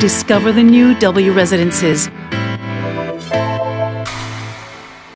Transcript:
Discover the new W Residences,